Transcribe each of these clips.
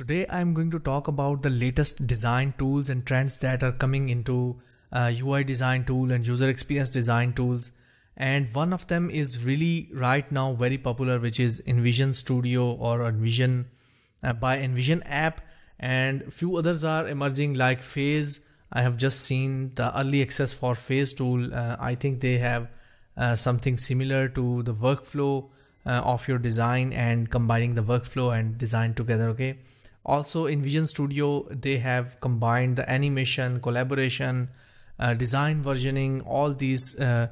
Today I'm going to talk about the latest design tools and trends that are coming into uh, UI design tool and user experience design tools. And one of them is really right now very popular, which is InVision Studio or InVision uh, by InVision app. And few others are emerging like Phase. I have just seen the early access for Phase tool. Uh, I think they have uh, something similar to the workflow uh, of your design and combining the workflow and design together. Okay also InVision Studio, they have combined the animation, collaboration, uh, design versioning, all these uh,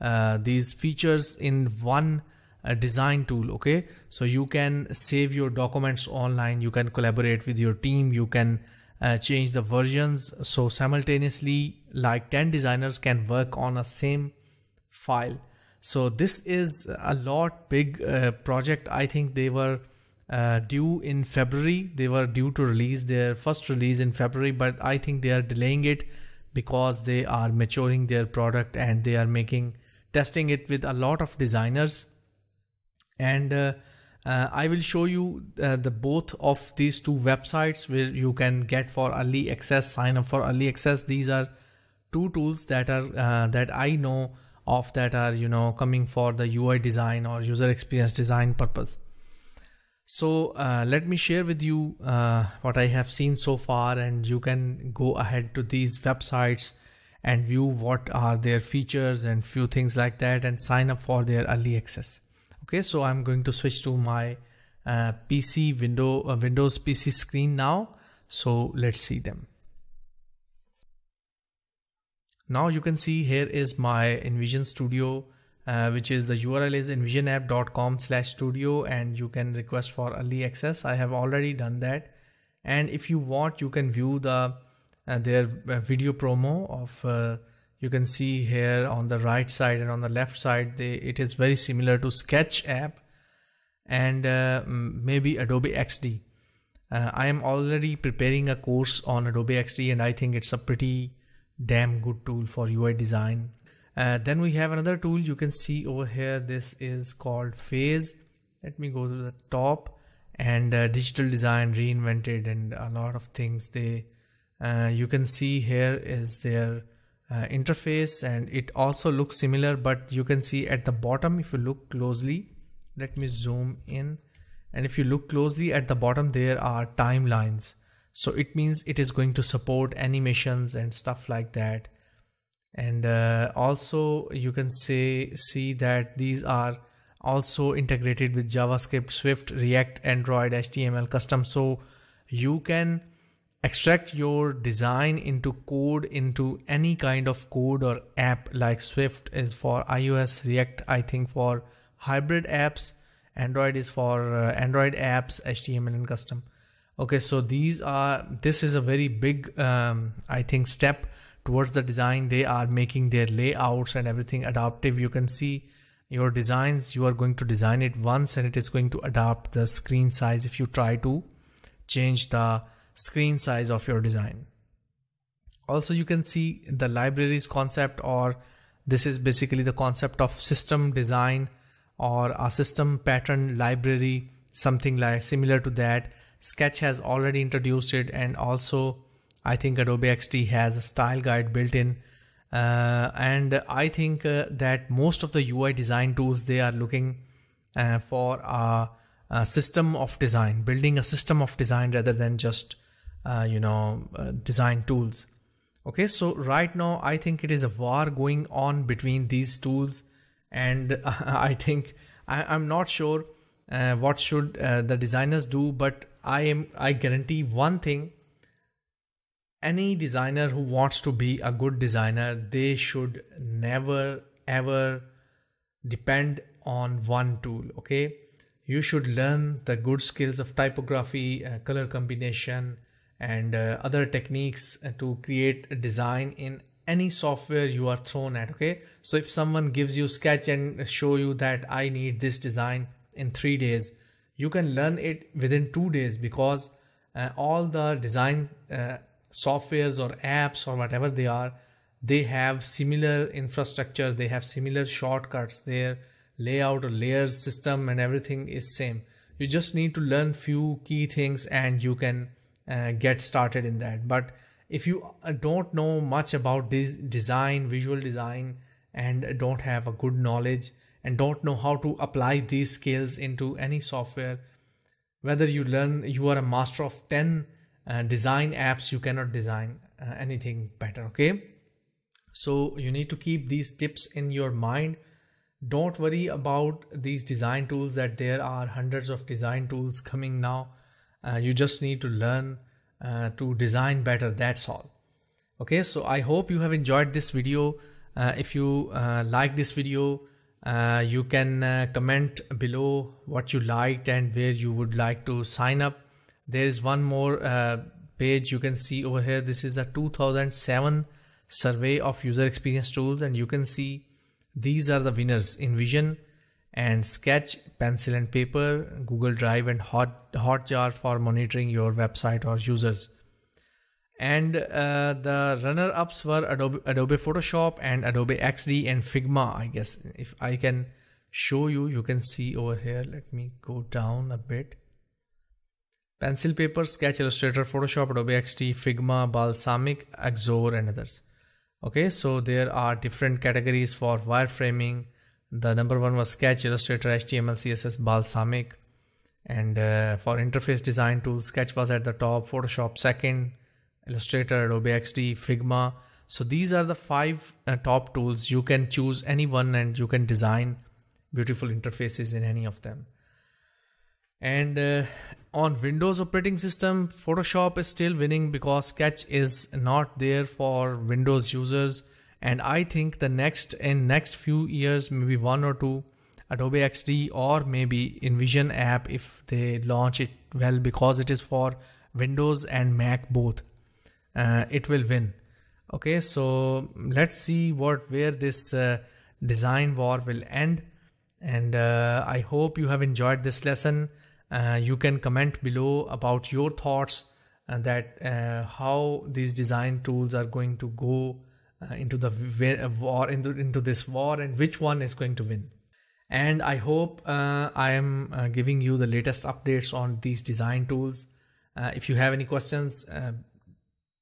uh, these features in one uh, design tool. Okay, so you can save your documents online. You can collaborate with your team. You can uh, change the versions. So simultaneously, like 10 designers can work on a same file. So this is a lot big uh, project. I think they were uh, due in February. They were due to release their first release in February, but I think they are delaying it because they are maturing their product and they are making testing it with a lot of designers. And uh, uh, I will show you uh, the both of these two websites where you can get for early access, sign up for early access. These are two tools that are uh, that I know of that are you know coming for the UI design or user experience design purpose. So uh, let me share with you uh, what I have seen so far and you can go ahead to these websites and view what are their features and few things like that and sign up for their early access. Okay, so I'm going to switch to my uh, PC window, uh, Windows PC screen now. So let's see them. Now you can see here is my InVision Studio uh, which is the URL is invisionapp.com slash studio and you can request for early access. I have already done that. And if you want, you can view the uh, their uh, video promo of uh, you can see here on the right side and on the left side they, it is very similar to sketch app and uh, maybe adobe xd uh, i am already preparing a course on adobe xd and i think it's a pretty damn good tool for ui design uh, then we have another tool you can see over here. This is called phase. Let me go to the top. And uh, digital design reinvented and a lot of things they uh, you can see here is their uh, interface. And it also looks similar but you can see at the bottom if you look closely let me zoom in. And if you look closely at the bottom there are timelines. So it means it is going to support animations and stuff like that and uh, also you can say see that these are also integrated with javascript swift react android html custom. So you can extract your design into code into any kind of code or app like swift is for ios react i think for hybrid apps android is for uh, android apps html and custom. Okay so these are this is a very big um, i think step towards the design they are making their layouts and everything adaptive. You can see your designs you are going to design it once and it is going to adapt the screen size if you try to change the screen size of your design. Also you can see the libraries concept or this is basically the concept of system design or a system pattern library something like similar to that. Sketch has already introduced it and also I think Adobe XD has a style guide built in. Uh, and I think uh, that most of the UI design tools they are looking uh, for a, a, system of design, building a system of design rather than just uh, you know uh, design tools. Okay, so right now I think it is a war going on between these tools, and I think I, am not sure uh, what should the designers do, but I am I guarantee one thing any designer who wants to be a good designer they should never ever depend on one tool okay? You should learn the good skills of typography uh, color combination and uh, other techniques uh, to create a design in any software you are thrown at okay? So if someone gives you sketch and show you that i need this design in 3 days you can learn it within 2 days because uh, all the design uh, softwares or apps or whatever they are they have similar infrastructure they have similar shortcuts their layout or layers system and everything is same. You just need to learn few key things and you can uh, get started in that. But if you uh, don't know much about this design visual design and don't have a good knowledge and don't know how to apply these skills into any software whether you learn you are a master of 10 uh, design apps you cannot design uh, anything better okay? So you need to keep these tips in your mind. Don't worry about these design tools that there are hundreds of design tools coming now. Uh, you just need to learn uh, to design better that's all. Okay so i hope you have enjoyed this video. Uh, if you uh, like this video uh, you can comment below what you liked and where you would like to sign up there is one more uh, page you can see over here. This is the 2007 survey of user experience tools and you can see these are the winners InVision and Sketch, Pencil and Paper, Google Drive and Hot, Hotjar for monitoring your website or users. And uh, the runner ups were Adobe, Adobe Photoshop and Adobe XD and Figma I guess. If I can show you you can see over here. Let me go down a bit pencil paper sketch illustrator photoshop adobe xd figma Balsamiq, Axure and others okay so there are different categories for wireframing the number one was sketch illustrator html css Balsamiq. and uh, for interface design tools sketch was at the top photoshop second Illustrator, Adobe XD, Figma. So these are the five uh, top tools. You can choose any one and you can design beautiful interfaces in any of them. And uh, on Windows operating system, Photoshop is still winning because Sketch is not there for Windows users. And I think the next in next few years, maybe one or two, Adobe XD or maybe InVision app if they launch it well because it is for Windows and Mac both uh, it will win. Okay so let's see what where this uh, design war will end. And uh, i hope you have enjoyed this lesson uh, you can comment below about your thoughts and uh, that uh, how these design tools are going to go into the war into, into this war and which one is going to win. And i hope i am giving you the latest updates on these design tools. If you have any questions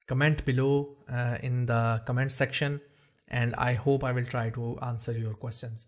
comment below uh, in the comment section. And I hope I will try to answer your questions.